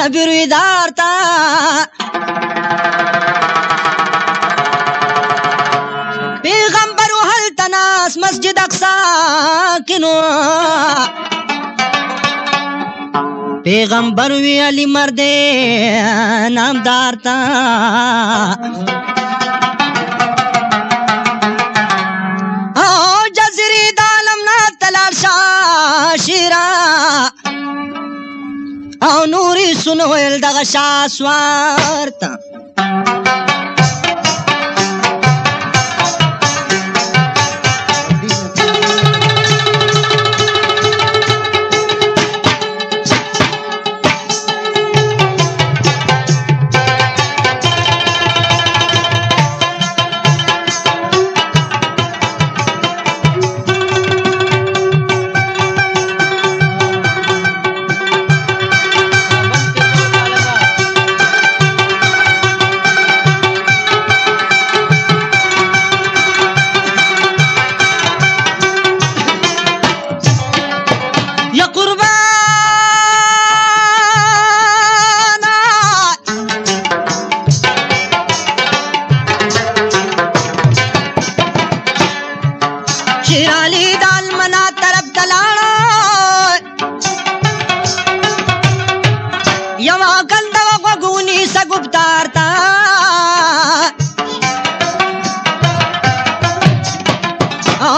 நபிருதார்த்தா پیغمبر هل تناس مسجد اقصا کنو پیغمبر وی علی مرد نامدار تا او جزری دالم نا تلار شاشرا او نو سن ویل دغه شاسوار ته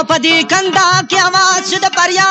द्रौपदी कंदा क्या वाचित पर्या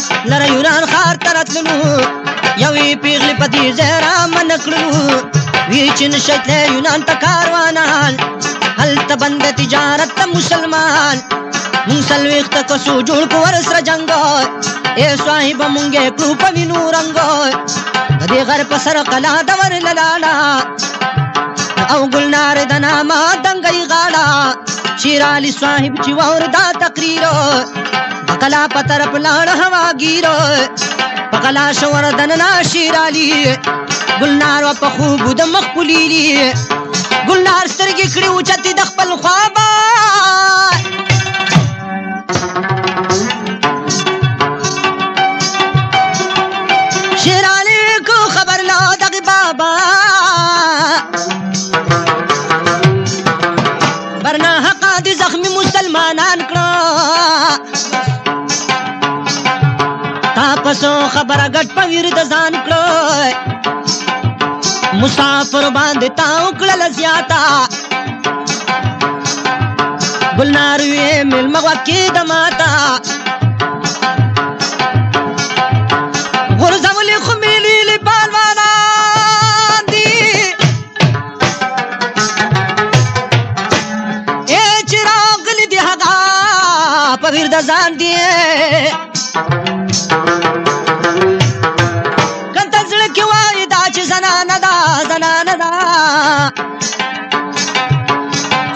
ملت لره یونان خار ته راتللو یوې پیغلې په دې ځای رامنه کړلو وی چې نشته یونان ته کاروانان هلته بند تجارت ته مسلمان مونږ څلوېښته کسو جوړ کړو ورسره جنګ اے صاحبه مونږ یې کړو په وینو رنګ د دې غر په سره قلا ده ورللاړه او ګلنار د نامه دنګۍ غاړه شیرالي صاحب چې واور دا تقریر کلا پتر پلان هوا گیر پکلا شور دننا شیرالی گلنار و پخو بود مخپلیلی گلنار سترګې کړې اوچتې د خپل خوابه شیرانی کو خبر لا دغې بابا برنا حقا دې زخمي مسلمانان کړه پسو خبره غټ پویر د ځان کړو مسافر باندې تا وکړل زیاتا بلنار وی مل مغوا کې د ماتا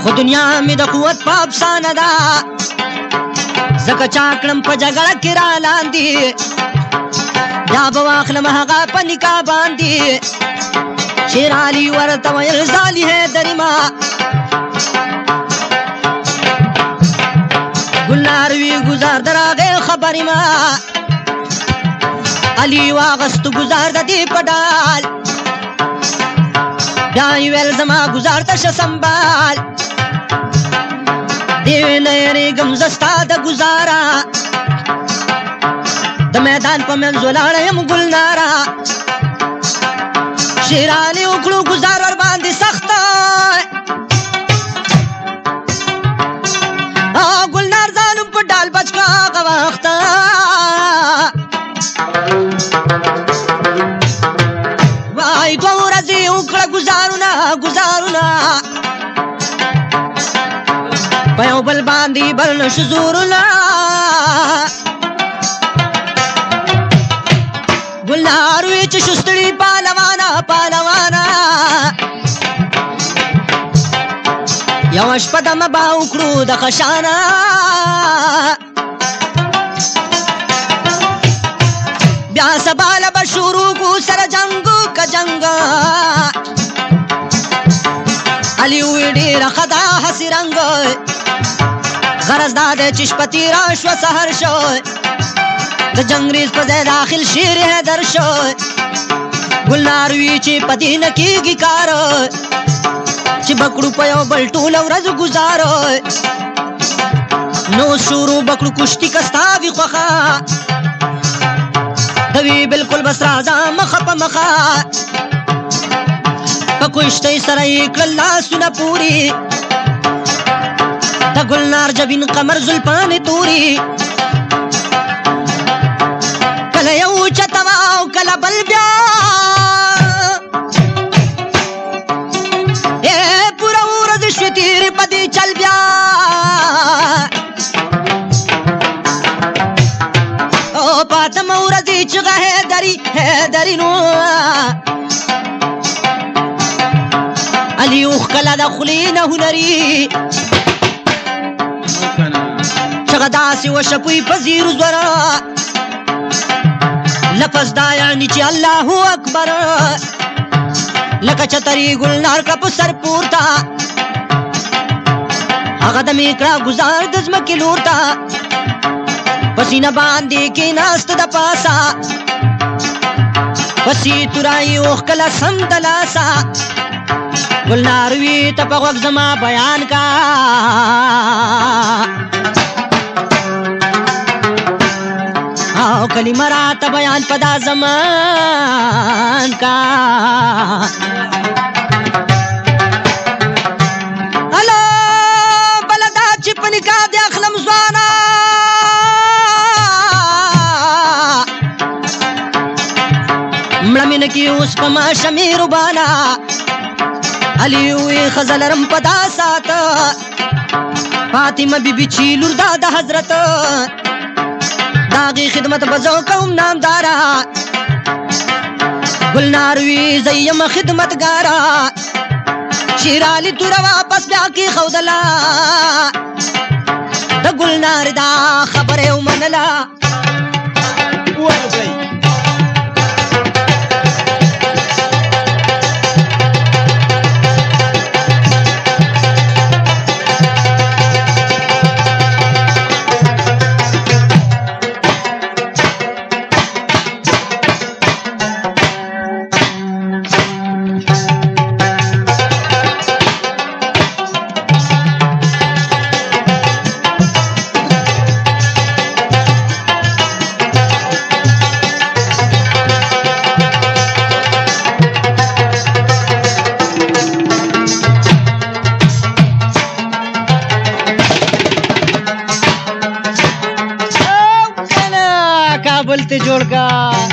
خو دنیا می د قوت په افسانه ده ځکه چا کړم په جګړه کې را لاندې یا به واخلم هغه په نکاح باندې شیر علي ورته ویل ځالي ہے دریما ګلنار وی گزار دراغه خبرې ما علي واغست گزار د دې په ډال بیا ویل زما گزار ته شه سنبال دی نه یریږم زه ستا د ګزاره د میدان په منځ ولاړه یم ګلناره شیراني وکړو ګزار ور باندې سخته ګلنار ځان په ډال بچ کا هغه وخته وای دوه کړه گزارونه گزارونه په یو بل باندې بل نش زورونه ګلار وی چې شستړي پالوانا پالوانا یو شپه دم باو کړو د خشانه بیا سباله بشورو کو سره علي وی ډیر خدا حسی رنگ غرض دا د چشپتی را شو سحر شو د جنگریز په ځای داخل شیر حیدر شو ګلنار وی چې پدی نه کیږي کار چې بکړو په یو بل ټول ورځ گزارو نو شروع بکړو کشتی کستا وی خوخه دوی بالکل بس راځه مخه په مخه په کوشتۍ سره یې کړل لاسونه پوري د ګلنار جبین قمر زلفانې توري کله یو اوچته وه او کله بل بیا پوره ورځ شوې تېرې په دې چل بیا او په اتمه ورځ یې چغه هیدري هیدري نو یو خلا د خلی نه هنري چغه داسې وشپوي په زیرو زورا لفظ دا یعنی چې الله اکبر لکه چتری ګلنار کا په سر پورتا هغه د میکړه گزار د ځمکې لور تا پسینه باندې کې ناست د پاسا پسی ترای اوخ کلا سم دلاسا ګلناروي ته په غوږ زما بیان کا او کلمه را ته بیان پدا زمان کا هلو بلدا چې پنکا دی اخلم زوانا مړه مینه کې اوس په ما شمیر وبانا علي وي خزلرم پدا سات فاطمه بيبي چې لور دا د حضرت داغي خدمت بزو کوم نامدارا گلنار وی زیم خدمتګارا شیرالی تورا واپس بیا کی خودلا د ګلنار دا خبره ومنلا وای triste Jorga.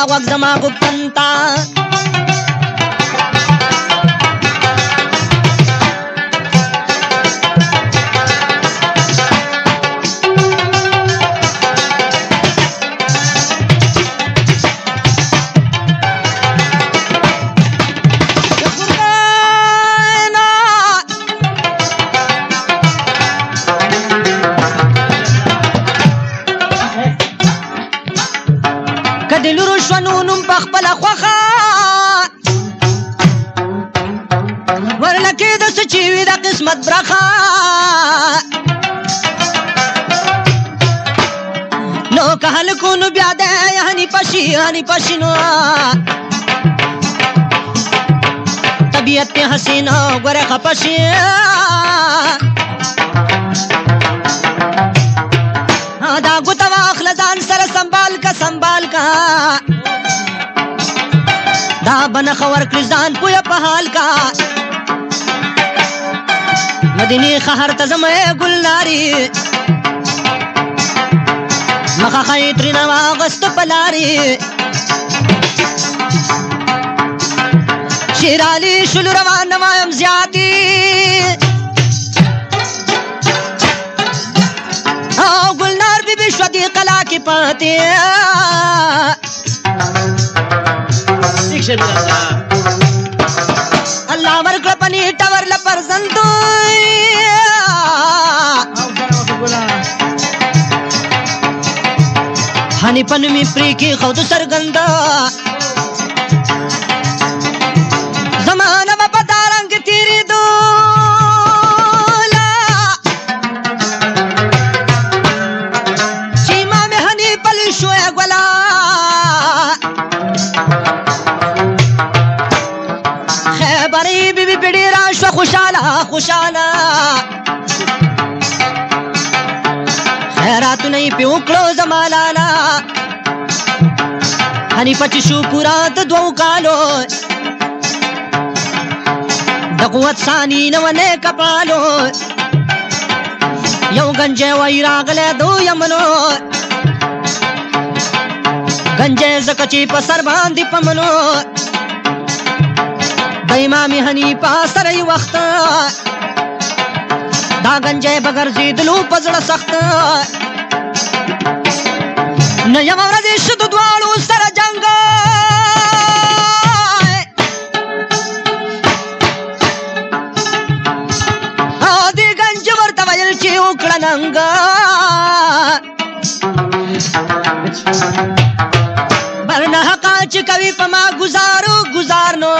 I wag na magugta محمد برخه نو که هلکو نو بیا د هني پشي هني پشي نو طبيعت ته حسينو ګره خپشي دا ګوت واخل ځان سره سنبال کا سنبال کا دا بن خبر کړ ځان پویا په حال کا مدینی خهر تزمه گلناری مخه خی ترین واغست پلاری شیرالی شل روان نمایم زیادی او گلنار بی بی شدی قلا کی پاتی ایک شمیرہ الله ورکړه پني ټور ل پرزند هني پن می پری کې خود سرګندا خوشاله خیراتونه یې پې وکړو زما لالا حنیفه چې شو پوره د دوو کالو د قوت ثاني نه ونه کپالو یو گنجه وای راغله دو یمنو گنجه زکه چې په سر باندې پمنو د امام حنیفه سره یو وخت دا گنجې بګرځېدلو په زړه سخت نه یوه ورځ یې شو د دواړو سره جنګ دې گنج ورته ویل چې وکړه ننګ نه کال چې کوي په ما گزارو گزارنو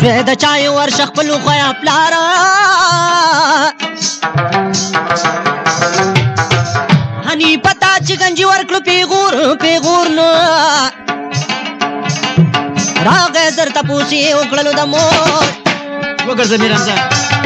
زه د چای ورشه خپل خویا پلاره هني پتا چې گنجي ورکړو پیغور پیغور نو راغې درته پوسی وکړلو د مور وګرځه میرانځه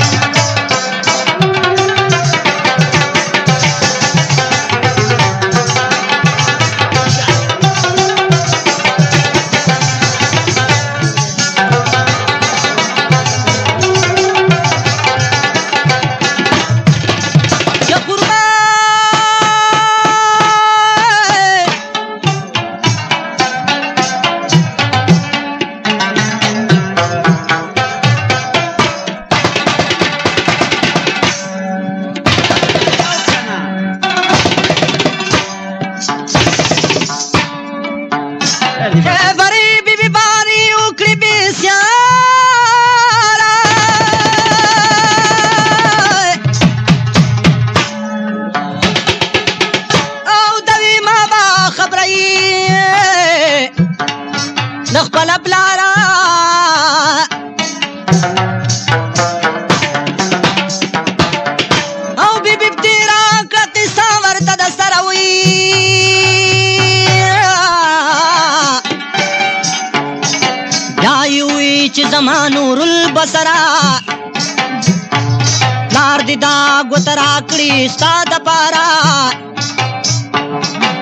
دی ستا د پارا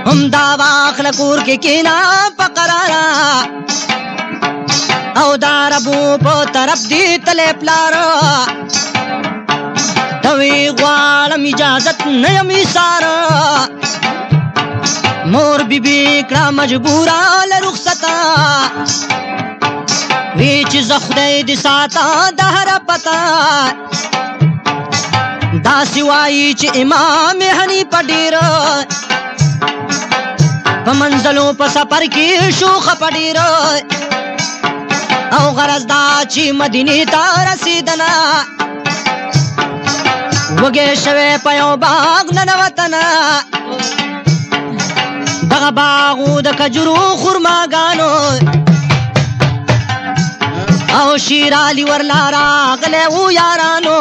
هم دا واخل کور کې کینا پقرارا او دا ربو په طرف دی تلې پلارا دوی غوالم اجازت نه یم سارا مور بی بی کړه مجبورا لرخصتا وی چې زخدای دې ساته د هر پتا دا سوای چې امام هني پډیر په منځلو په سفر کې شوخ پډیر او غرض دا چې مدینه ته رسیدنا وګه شوه په یو باغ نن وطن دغه باغ د کجرو خرماګانو او شیرالی ورلارا غلې و یارانو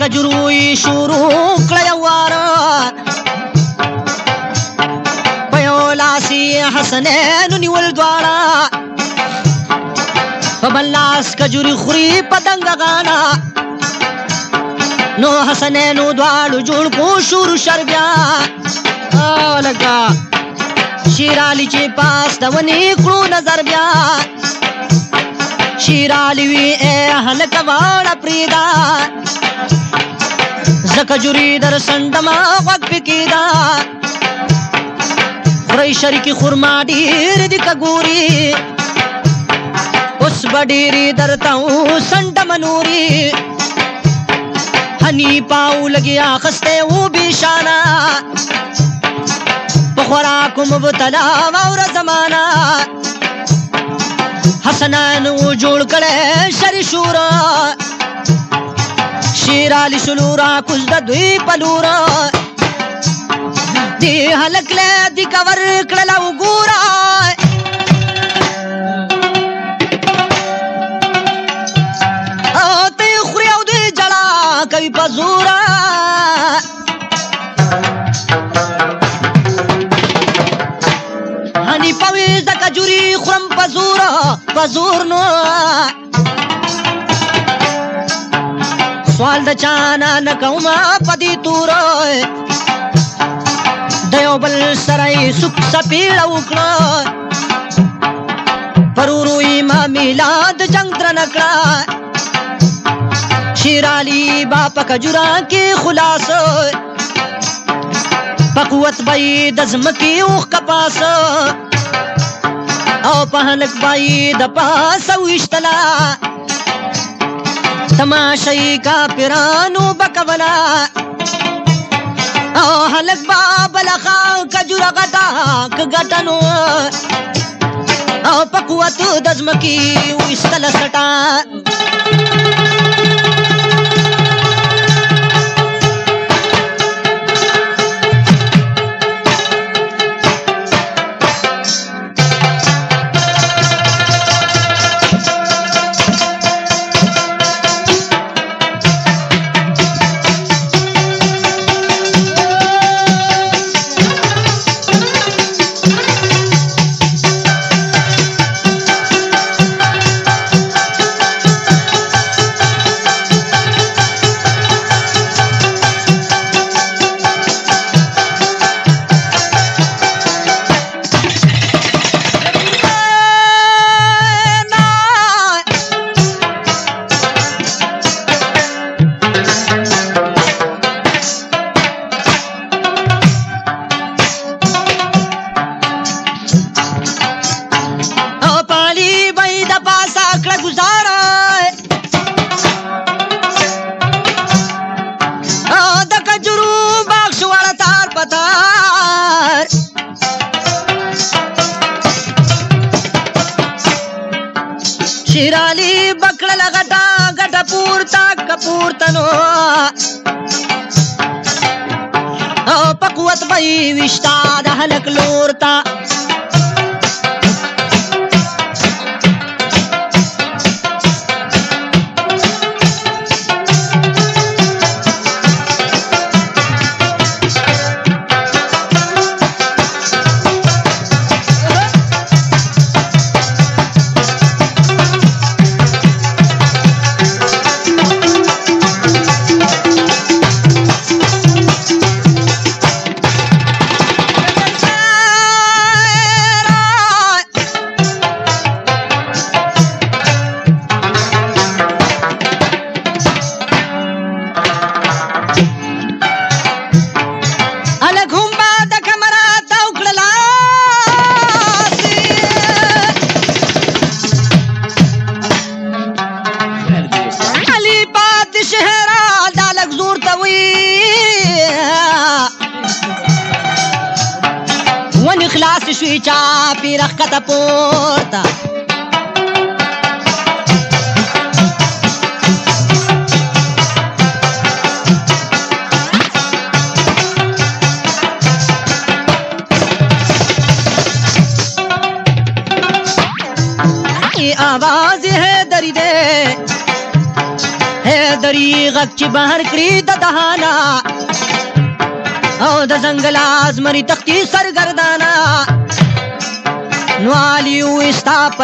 کجروي شروع کړی واره په یو لاس یې حسنینو نیول دواړه په بل لاس کجوري خوري پتنګ غانا نو حسنینو دواړو جوړ کو شروع شر بیا لګا شیرالی چې پاس د ونی کړو نظر بیا شیرالی وی اے هلک واړه پریدا ځکه جوړې در سندما غوږ پکې دا خورې شریکي خورما ډېر دي کګوري اوس بډېری درته و سندم نوري هني پاو لګیا خسته و بشانا په خوراک مبتلا اور زمانہ حسنان و جوړ کړي شری شورا شیرالی شلورا کوز د دوی پلورا دی هلک له دی کور کړل وګورا او ته خوري او دی جړه کوي پزورا هني پوي زکه جوري خرم پزورا پزور نو سوال د چانا نه کومه پدې تور دیو بل سره یې سپ سپیړ وکړه پرورو امام میلاد جنگ در نکړه شیر علی با پک جرا کې خلاص پقوت بای د زمکی اوخ کپاس او په هلک بای د پاسه وشتلا تماشای کا پیرانو بکولا او هلک باب لخا کجور غدا کگتنو او پقوت دزمکی ویستل سٹا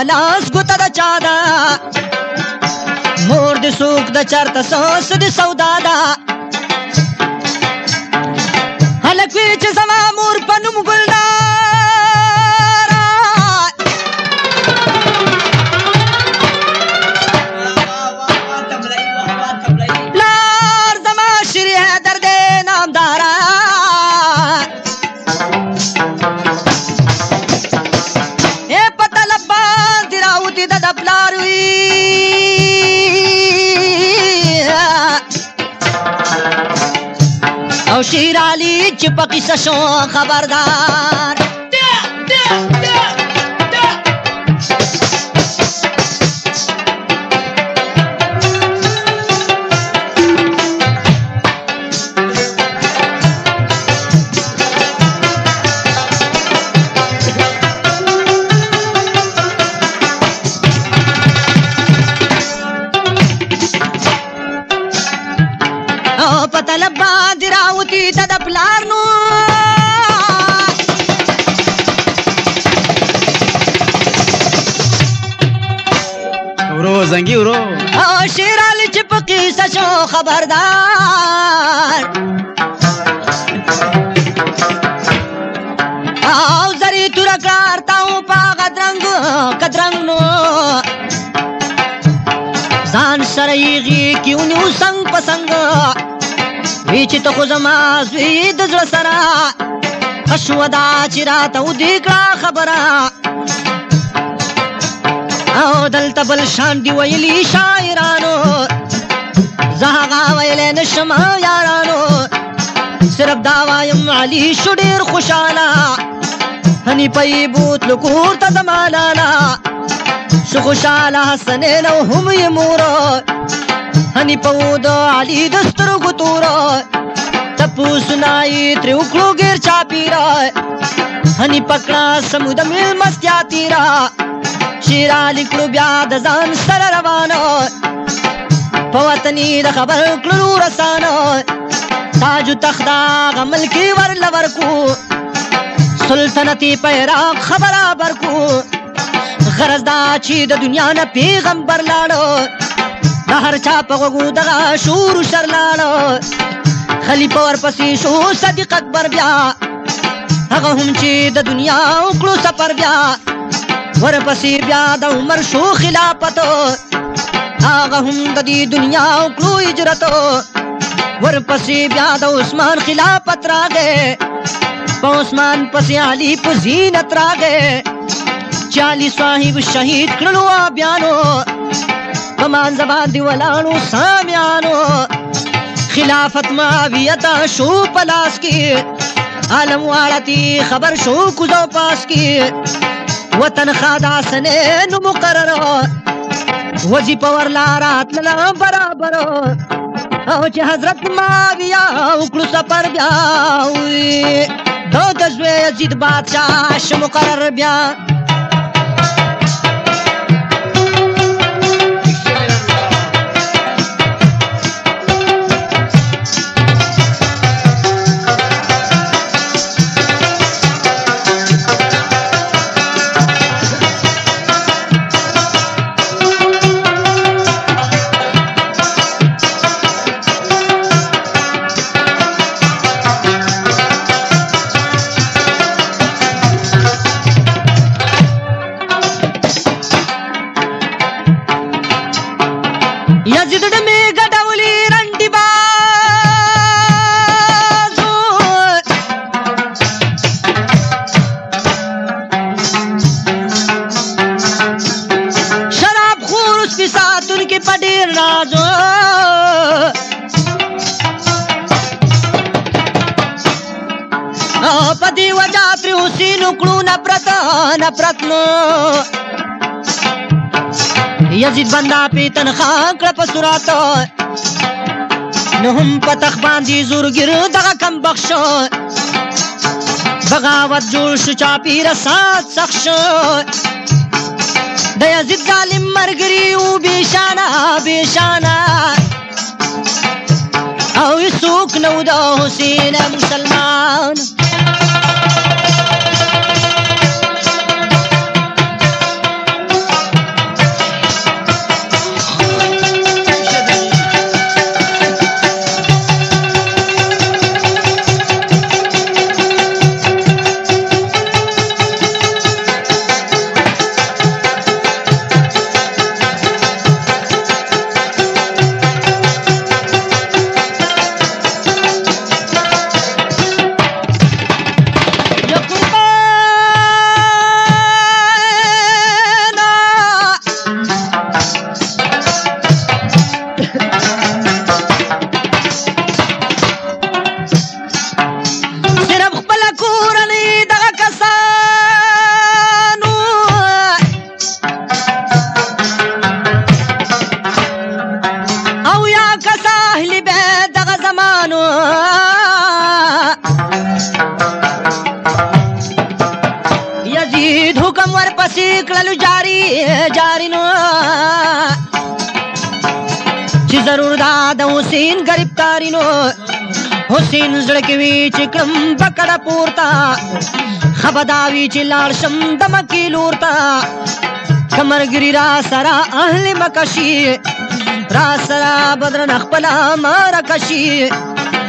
नासगुत चादा मोर दूख द चरत सौदादा हल समा او شیر علی چې پکې سشو خبردار زنګي ورو او شیرال چې په قصه شو خبردار او زری تور کار تاو پاغ درنګ کدرنګ نو ځان سره یې کیو نو څنګه پسنګ وی چې ته خو زما زوی د زړه سره اشودا چې راته ودې کړه خبره او دلته بل شان دی ویلی شاعرانو زه هغه ویلی نشم یارانو صرف دا وایم علي شو ډېر خوشحاله هني پی بوتلو کور ته د مالاله شو خوشحاله حسنین او هم یې موره هني په د علي د سترګو توره تپوسونه یې ترې وکړو ګیر چاپیره هني پکړه سمو د میلمستیا تیره شیر علی کړو بیا د ځان سره روانو په وطني د خبر کړو رسانو تاج تخدا غمل کی ور لور کو سلطنتي پیراق خبره برکو غرض دا چې د دنیا نه پیغمبر لاړو د هر چا په وګو دغه شور شر لاړو خلیفہ ورپسې شو صدیق اکبر بیا هغه هم چې د دنیا وکړو سفر بیا ورپسې بیا د عمر شو خلافتو هغه هم د دې دنیا او کلو هجرتو ورپسې بیا د عثمان خلافت راغې په عثمان پسې علي په زینت راغې چالي صاحب شهید کړلو بیانو کمان زبان دی ولانو سامیانو خلافت معاویتا شو پلاس کی عالم واړه خبر شو کوزو پاس کی وطن خدا سنې نو مقرر وظیفه ورلا رات لم برابر او چې حضرت ما بیا وکړو سفر بیا وي دو تشوي یزید بادشاہ شمقرر بیا او په دی وجا پر حسین کړو نفرت نفرت نو یزید بندا پی تنخوا کړ په صورت نو هم په تخ باندې زورګر دغه کم بخشو بغاوت جوړ شو چا پیر سات سخشو د یزید ظالم مرګري او بشانا بشانا او یسوک نو د حسین مسلمان حسین زړه کې وی چې کړم بکړه پورتا خبداوی چې لاړ شم د مکی لورتا کمرګری را سرا اهل مکشی را سرا بدرن خپل مار کشی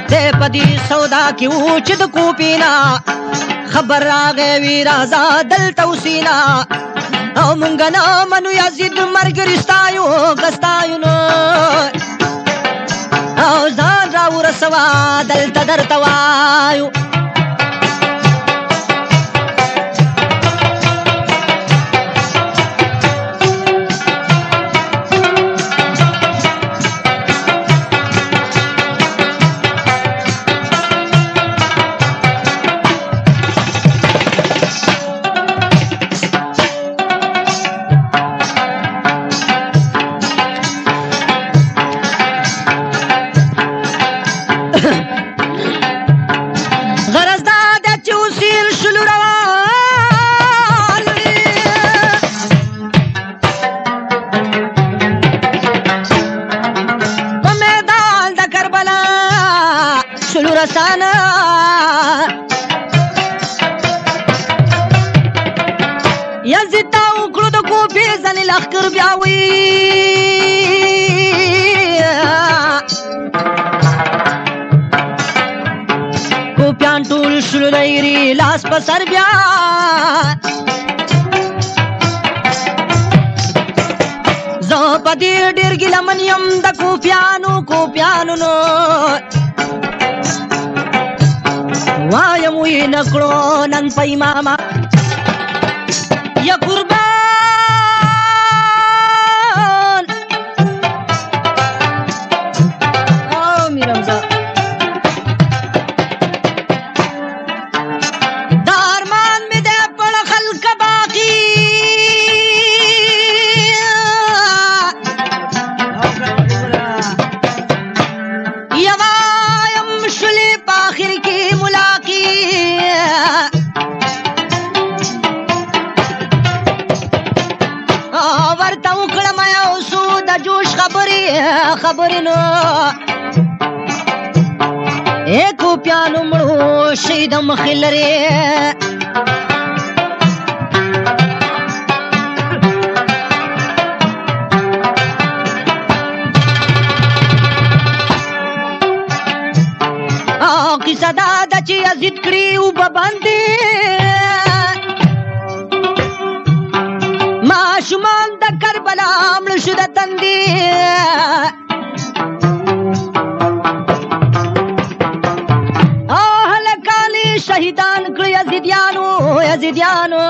ته پدی سودا کې و چې د کو پینا خبر راغې وی رازا دل توسینا او مونږ نه منو یزید مرګ رستایو کستایو نو او ځان را ورسوا دلته درته وایو सरब्या झोपदी डिर्गिला मन यमद कुप्यानु कुप्यानु नो ವಾಯಮು ನಕ್ಳೋ ನನ್ ಪೈ ಮಾಮ دوی د مخې لري او کیسه دا ده چې یزید کړي اوبه باندې شهیدانو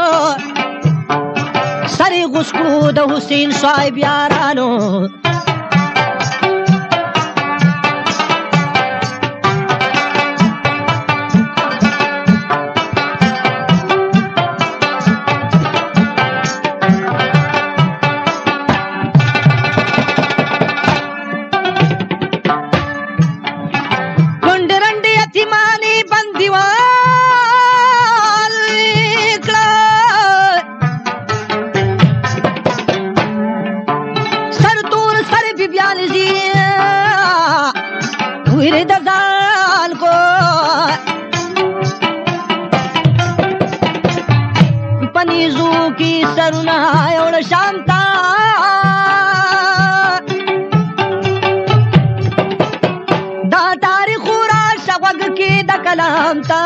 سری غسکو د حسین صاحب یارانو تاري خورا شغوګ کې د کلام تا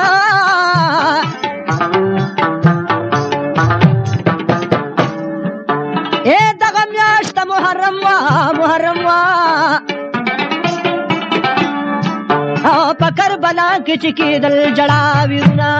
اے دغه میاشت محرم وا محرم وا او پکر بلا کې چې کېدل جړا ویرنا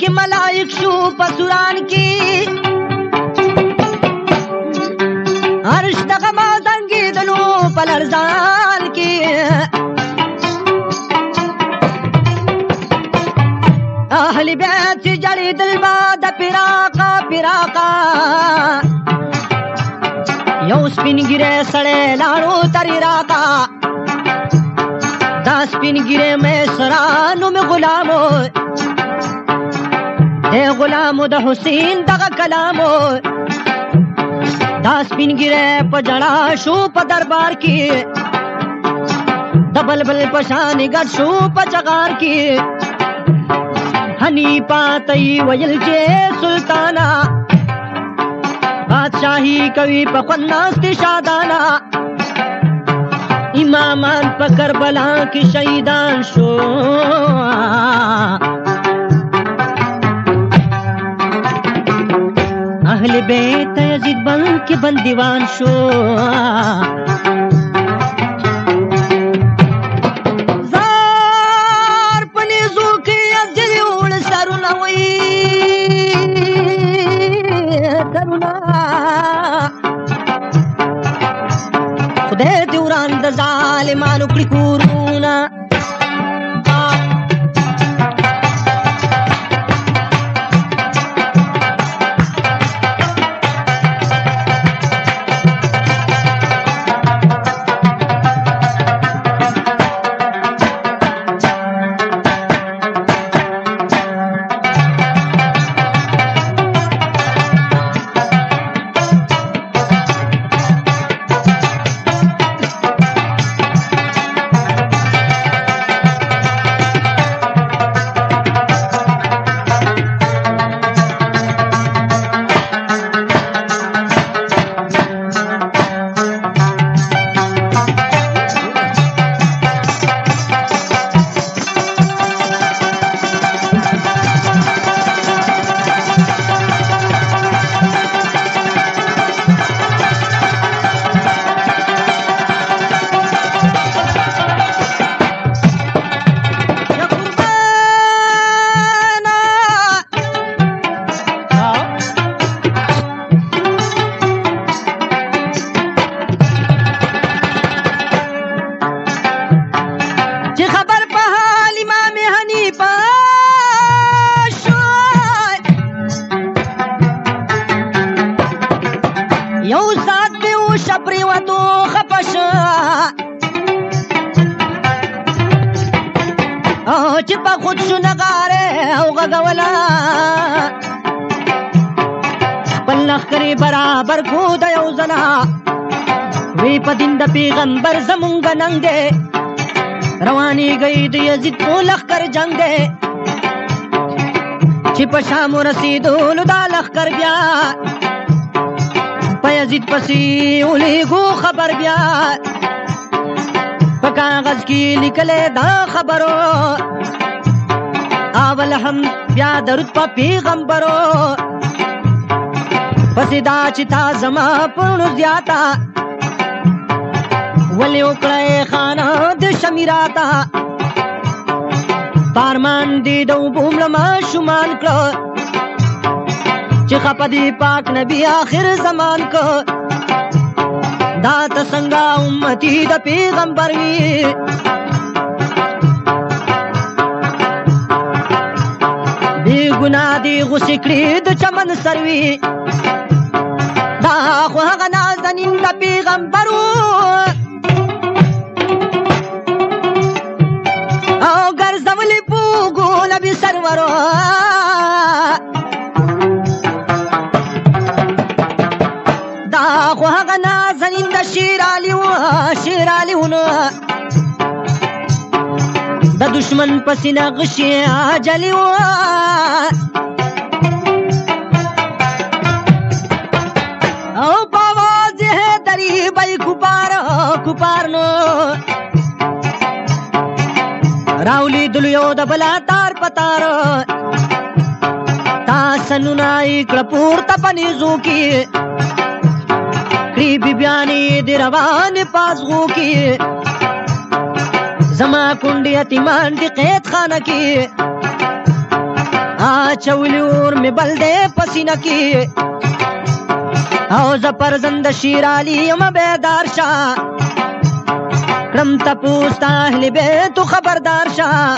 की मलाइक्षु पसुरान की हर्ष पलरजान की अहली जड़ी दिलबाद पिराका पिराका स्पिन गिरे सड़े लाड़ो तरी राका पिन गिरे में सरानू में गुलामो اے غلام د حسین دغه کلامو دا سپینګره په جړا شو په دربار کې دبل بل پشان ګټ شو په چغار کې هني پاتای ویل چې سلطانا بادشاہي کوي په خناست شادانا امامان په کربلا کې شهیدان شو अहल बेत यजीद बन के बंदीवान शो لخرې برابر کو د یو زنا وی په دین د پیغمبر زمونږ ننګ دی رواني گئی د یزید په لخر جنگ دی چې په شام رسیدول د لخر بیا په یزید پسې ولې گو خبر بیا په کاغذ کې لیکلې دا خبرو اول هم بیا درود په پیغمبرو پسې دا چې تا زما پهړو زیاته ولې وکړی خانه د شمیراته پارمان دی د اوبومړه ماشومان کړه چې خپه دی پاک نبی آخر زمان کړه دا ته څنګه امتی د پیغمبر وي بی ګنا دی غوسې کړې د چمن سروي خو هغه نازنین د پیغمبر او ګرځولې پوګو نبی سرورو دا خو هغه نازنین د شیر علي و شیر علي ونه د دشمن پسینه غشي عجلي و गरी बाई कुपार कुपार्नु राउली दुलियो दबला तार पतार तासनुना इकडं पूर्त पनि झोकी क्री बिब्यानी दिरवान पास घोकी زما کونډي اتمان دي قید خانه کې آ چولیور می بل دې پسینه کې او ز پرزند شیر علی ام بیدار شا کرم تپوستا اهل بیت خبردار شا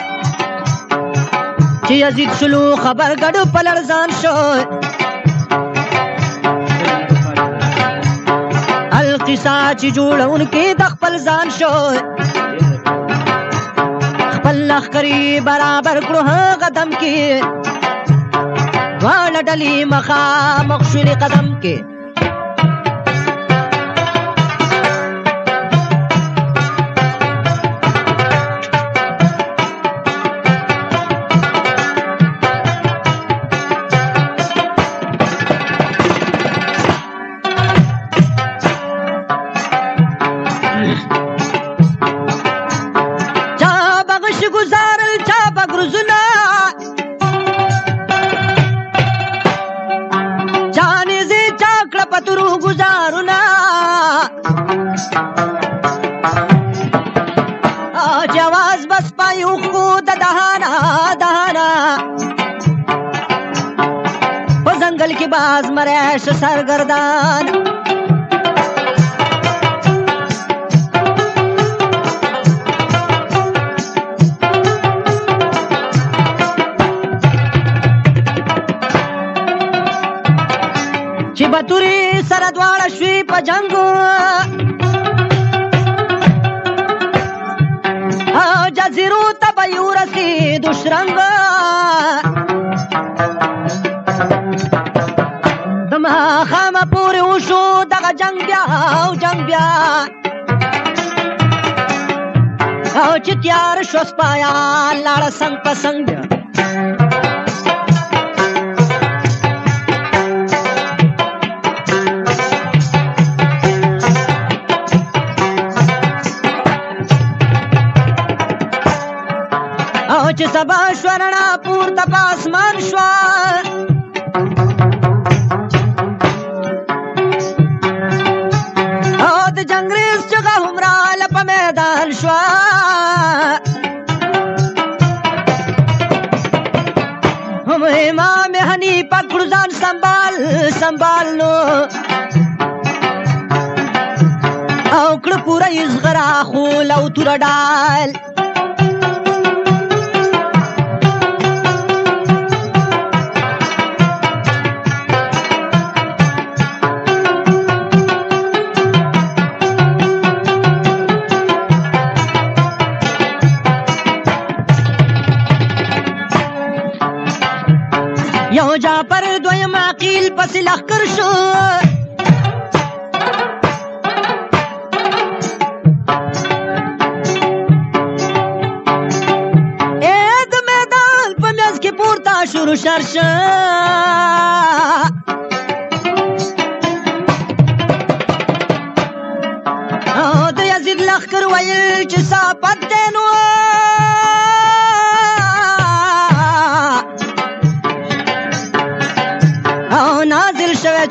چې یزید شلو خبر ګډو پلړزان شو القصا چې جوړونکې د خپل ځان شو خپل لخرې برابر کړو هغه دم کې واړه ډلې مخامخ شولې قدم کې ماخام پورې وشو دغه جنگ بیا او جنگ بیا او چې تیار شو سپایا لاړه څنګ په څنګ بیا او چې سبا شو رڼا پورته په اسمان شوه اتل شوا هم امام هنی پکړو ځان سنبال سنبال نو او کړ پورې زغرا خو لو تور ډال یو جعفر دویم عقیل پس لخکر شو اې د میدان په میاس کې پورته شروع شرشه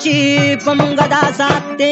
क्षीपं गदा सात्ते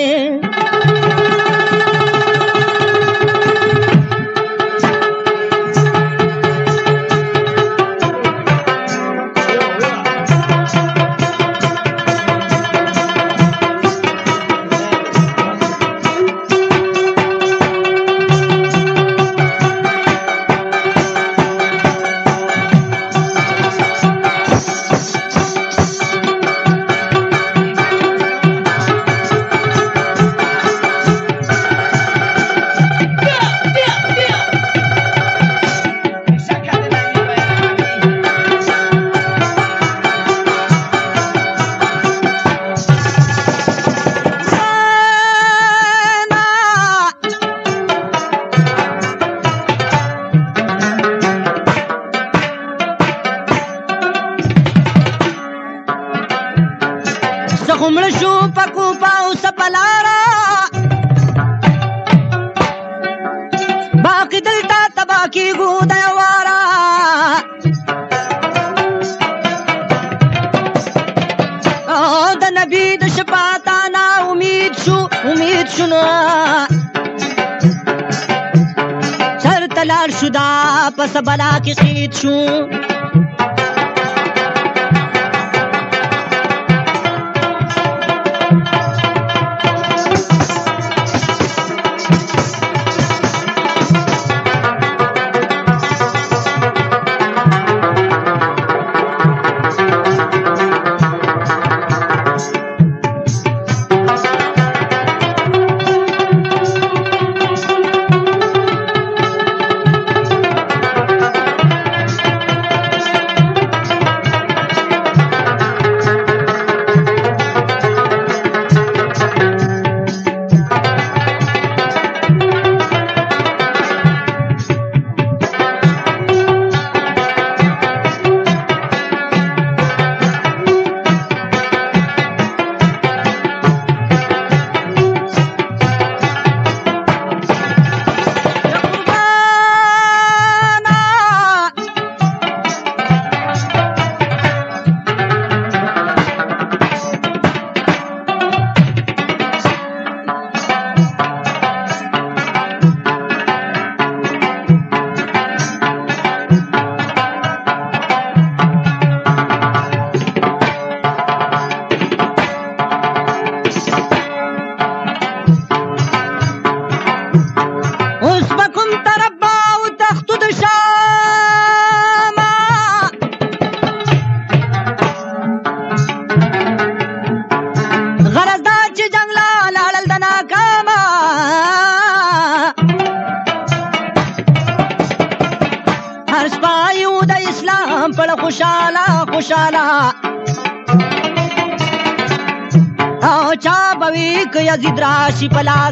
shibala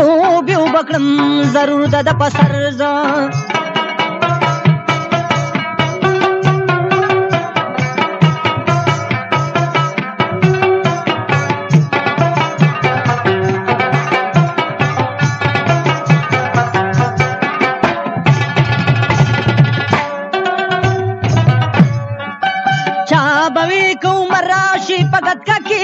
لوبي وبکړم ضرور د په سر زه پگت کا کی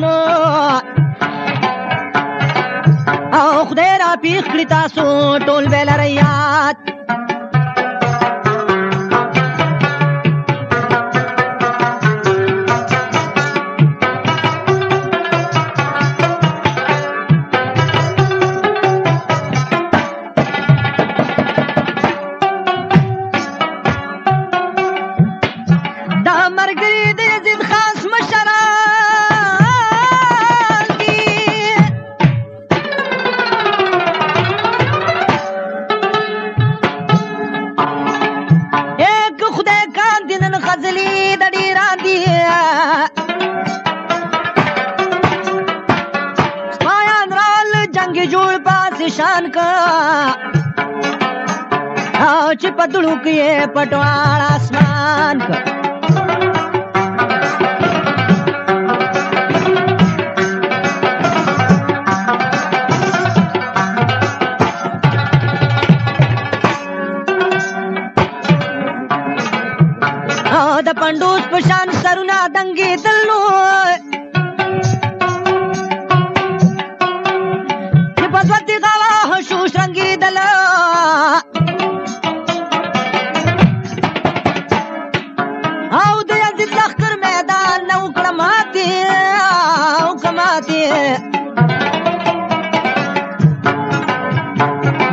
نو او خدای را پیخ کړی تاسو ټول ویل ریات د پندوس په شان سرونه دنګې دلو چې په دوتې غوا شو شرنګې دل او د یزید لخر میدان نو کړماتې او کماتې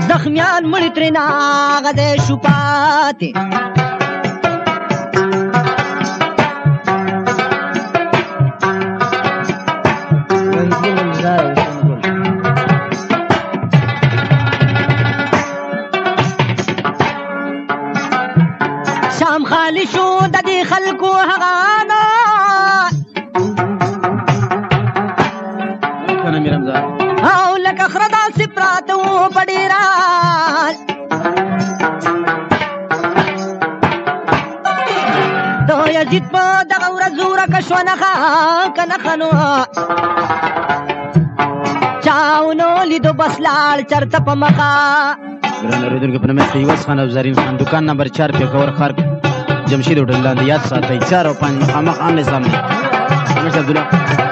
زخمیان مړی ترې ناغه دې شو پاتې شو نخا کنخنو چاونو لیدو بس لال چرت په مخا ګران اوریدونکو په نامه یوس خان او زریم خان دکان نمبر 4 په کور خار جمشید هوټل لاندې یاد ساتي 4 او 5 مخامخ عام نظام مشهد الله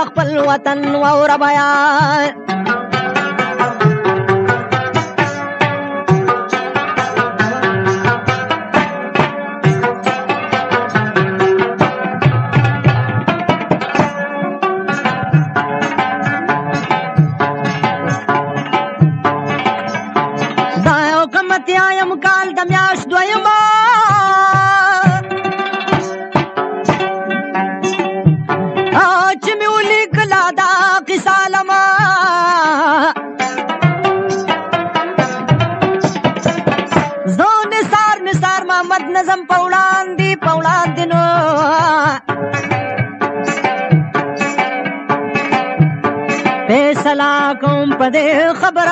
د خپل وطن واور بیان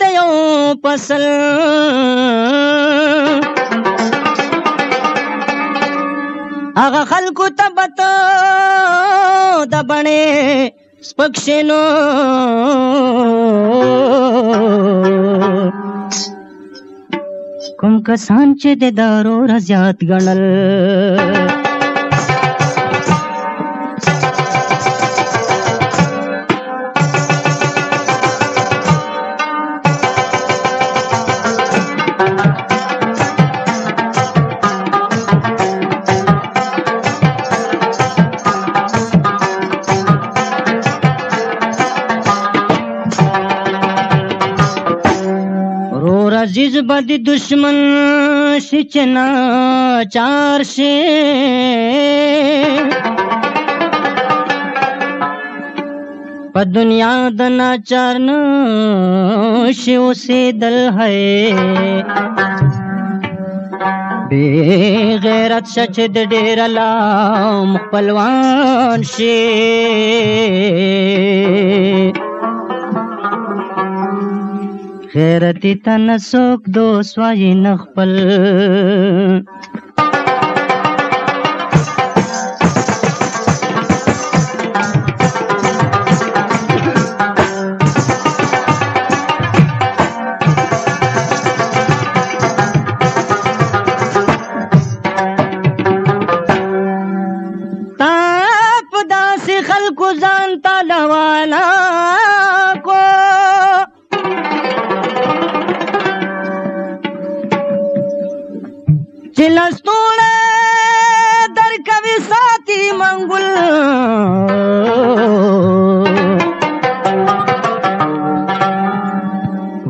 د یو فصل هغه خلکو ته بت د بڼې سپکشنو کوم کسان چې د دارو رضیات ګڼل बद दुश्मन सिचना चार से दुनिया दना चरण शिव से दल है बेगैरत सच डेरा पलवान से غیرتی تن سوک دوست وای نه خپل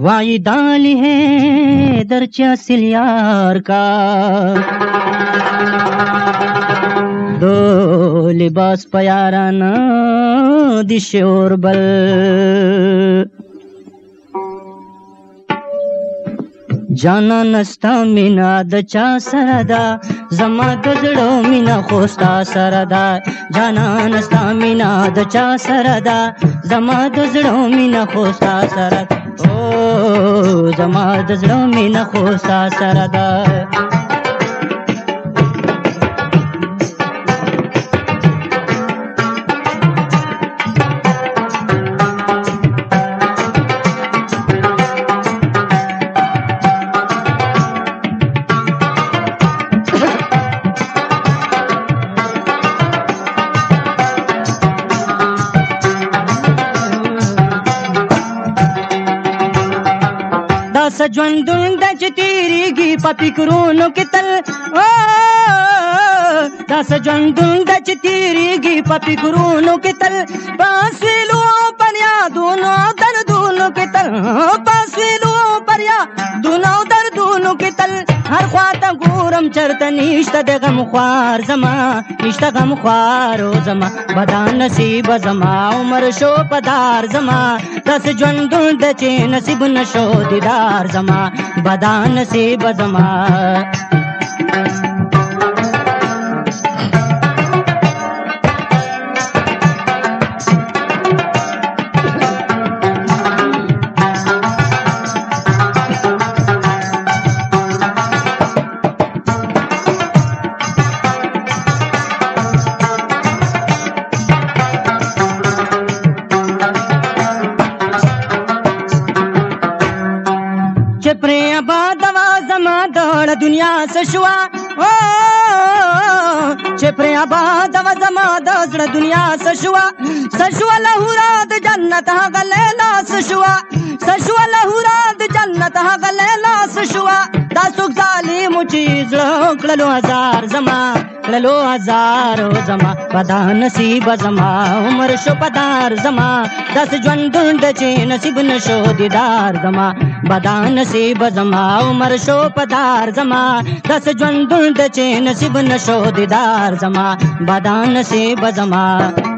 वाई डाल है दर्जा सिलियार का दो लिबास प्यारा ना दिश और बल جانا نستا مینا د چا سره دا زما د زړه مینا خوستا سره دا جانا نستا مینا د چا سره دا زما د زړه مینا خوستا سره او زما د زړه مینا خوستا سره دا ಸಜ್ಜೊಂದುಂಡಚಿತೀರಿಗಿ ಪಪಿಕುರೂನು ಕಿತಲ್ ಓ ದಸಜೊಂದುಂಡಚಿತೀರಿಗಿ ಪಪಿಕುರೂನು ಕಿತಲ್ ಪಾಸ್ವಿಲು ಪರ್ಯಾ ದೂನೋ ದರ ದೂನು ಕಿತಲ್ ಪಾಸ್ವಿಲು ಪರ್ಯಾ ದೂನೋ ದರ ದೂನು ಕಿತಲ್ ಹರ್ ಖ್ವಾತ ګورم چرته نشته د غم خوار زما نشته غم خوار او زما بدا نصیب زما عمر شو پدار زما داس ژوند د چې نصیب نشو دیدار زما بدا نصیب زما پر آباد و زما د زړه دنیا سشوا سشوا لهورا د جنت هغه لیلا سشوا سشوا لهورا د جنت هغه لیلا سشوا دا څوک ظالم چې زړه کړلو هزار زما کړلو هزار زما پدا نصیب زما عمر شو پدار زما داس ژوند ډوند چې نصیب نشو دیدار زما پدا نصیب زما عمر شو پدار زما داس ژوند ډوند چې نصیب نشو دیدار زما پدا نصیب زما